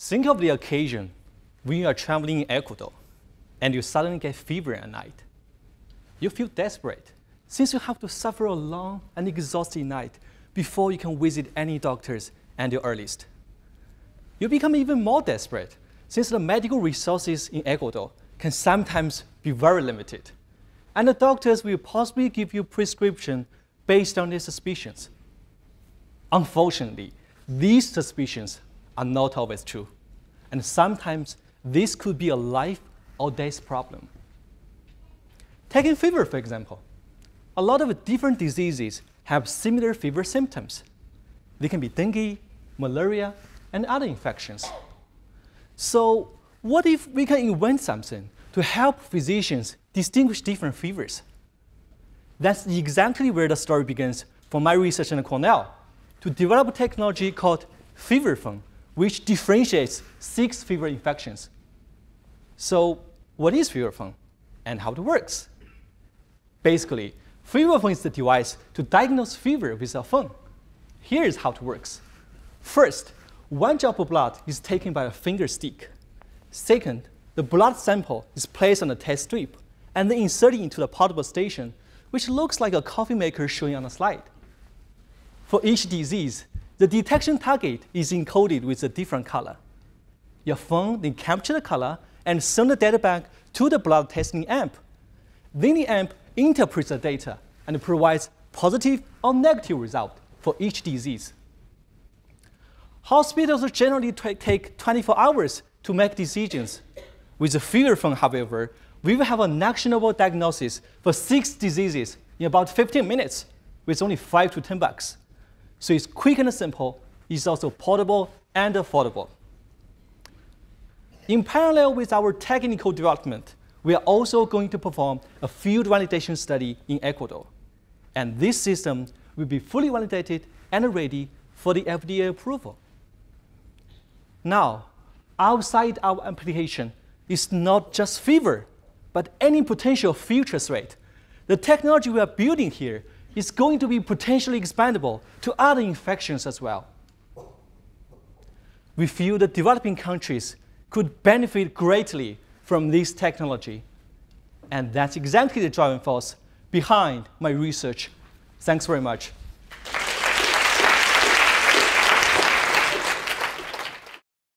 Think of the occasion when you are traveling in Ecuador and you suddenly get fever at night. You feel desperate since you have to suffer a long and exhausting night before you can visit any doctors at your earliest. You become even more desperate since the medical resources in Ecuador can sometimes be very limited, and the doctors will possibly give you prescription based on their suspicions. Unfortunately, these suspicions are not always true, and sometimes this could be a life or death problem. Taking fever, for example, a lot of different diseases have similar fever symptoms. They can be dengue, malaria, and other infections. So, what if we can invent something to help physicians distinguish different fevers? That's exactly where the story begins for my research at Cornell to develop a technology called FeverPhone, which differentiates six fever infections. So, what is FeverPhone and how it works? Basically, FeverPhone is the device to diagnose fever with a phone. Here's how it works. First, one drop of blood is taken by a finger stick. Second, the blood sample is placed on a test strip and then inserted into the portable station, which looks like a coffee maker showing on the slide. For each disease, the detection target is encoded with a different color. Your phone then captures the color and sends the data back to the blood testing amp. Then the amp interprets the data and provides positive or negative result for each disease. Hospitals generally take 24 hours to make decisions. With the FeverPhone, however, we will have an actionable diagnosis for six diseases in about 15 minutes with only five to 10 bucks. So it's quick and simple, it's also portable and affordable. In parallel with our technical development, we are also going to perform a field validation study in Ecuador. And this system will be fully validated and ready for the FDA approval. Now, outside our application is not just fever, but any potential future threat. The technology we are building here is going to be potentially expandable to other infections as well. We feel that developing countries could benefit greatly from this technology. And that's exactly the driving force behind my research. Thanks very much.